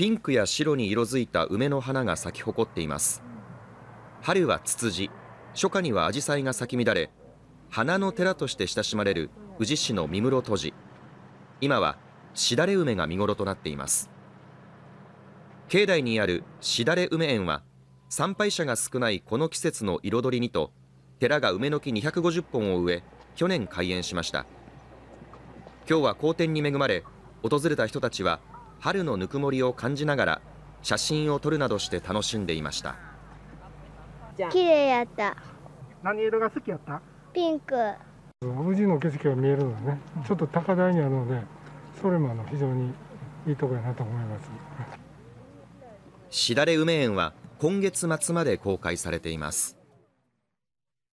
ピンクや白に色づいた梅の花が咲き誇っています。春はツツジ初夏にはアジサイが咲き乱れ花の寺として親しまれる宇治市の三室戸寺今はしだれ梅が見頃となっています。境内にあるしだれ梅園は参拝者が少ないこの季節の彩りにと寺が梅の木250本を植え去年開園しました。今日は好天に恵まれ訪れた人たちは春のぬくもりを感じながら写真を撮るなどして楽しんでいました。綺麗やった。何色が好きやった？ピンク。宇治の景色が見えるのでねちょっと高台にあるのでそれもあの非常にいいところやなと思います。しだれ梅園は今月末まで公開されています